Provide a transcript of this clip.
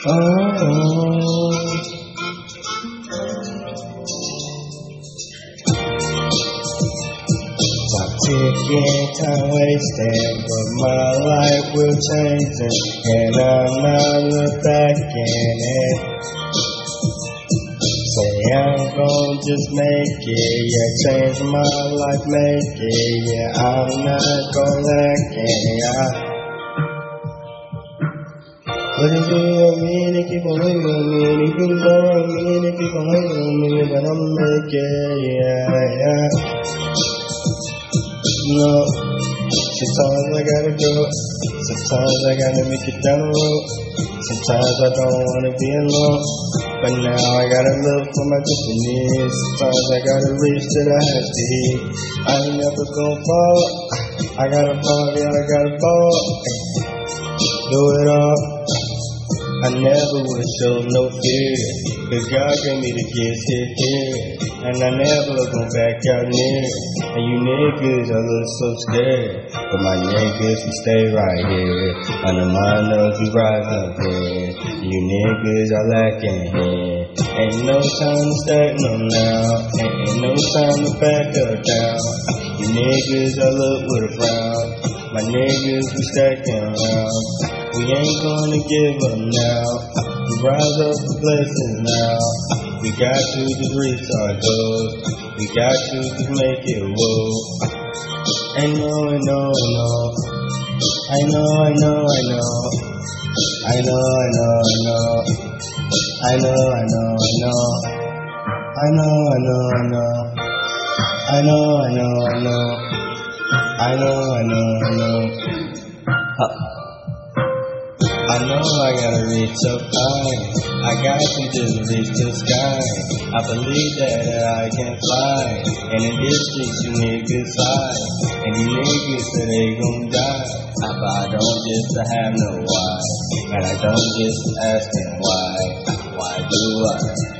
Ticking, time wasting, but my life will change it, and I'm not in it. Say I'm gonna just make it, yeah, change my life, make it, yeah, I'm not gonna lack it, yeah. Sometimes I gotta go. Sometimes I gotta make it down the road. Sometimes I don't wanna be alone. But now I gotta look for my needs. Sometimes I gotta reach to the. I ain't never gonna fall. I gotta fall, yeah, I gotta fall. Do it all. I never would've showed no fear. Cause God gave me the gifts here. And I never gonna back out near. And you niggas, I look so scared. But my niggas, we stay right here. Under my nose, we rise up here. You niggas are lacking here. Ain't no time to no now. Ain't, ain't no time to back up down. You niggas, I look with a frown. My niggas, we stacking around. We ain't gonna give up now. We rise up for blessings now. We got to reach our goals. We got to make it whoa. I know, I know, I know. I know, I know, I know. I know, I know, I know. I know, I know, I know. I know, I know, I know. I know, I know, I know. I know, I know, I know. I know I gotta reach up high. I got to just reach the sky. I believe that, I can fly. And in this street, you niggas high. And you niggas say they gon' die. If I don't just have no why. And I don't just asking why. Why do I?